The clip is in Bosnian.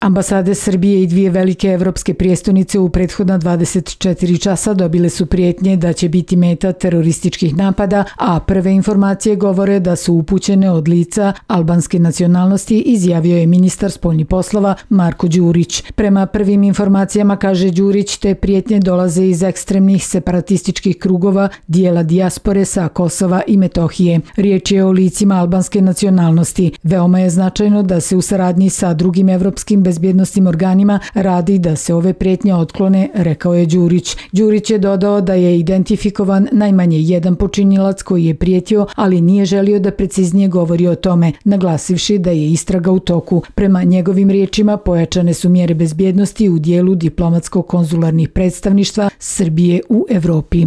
Ambasade Srbije i dvije velike evropske prijestonice u prethodna 24 časa dobile su prijetnje da će biti meta terorističkih napada, a prve informacije govore da su upućene od lica albanske nacionalnosti, izjavio je ministar spoljnih poslova Marko Đurić. Prema prvim informacijama, kaže Đurić, te prijetnje dolaze iz ekstremnih separatističkih krugova dijela dijaspore sa Kosova i Metohije. Riječ je o licima albanske nacionalnosti. Veoma je značajno da se u saradnji sa drugim evropskim bezbjednostnim organima radi da se ove prijetnje otklone, rekao je Đurić. Đurić je dodao da je identifikovan najmanje jedan počinilac koji je prijetio, ali nije želio da preciznije govori o tome, naglasivši da je istraga u toku. Prema njegovim riječima pojačane su mjere bezbjednosti u dijelu diplomatsko-konzularnih predstavništva Srbije u Evropi.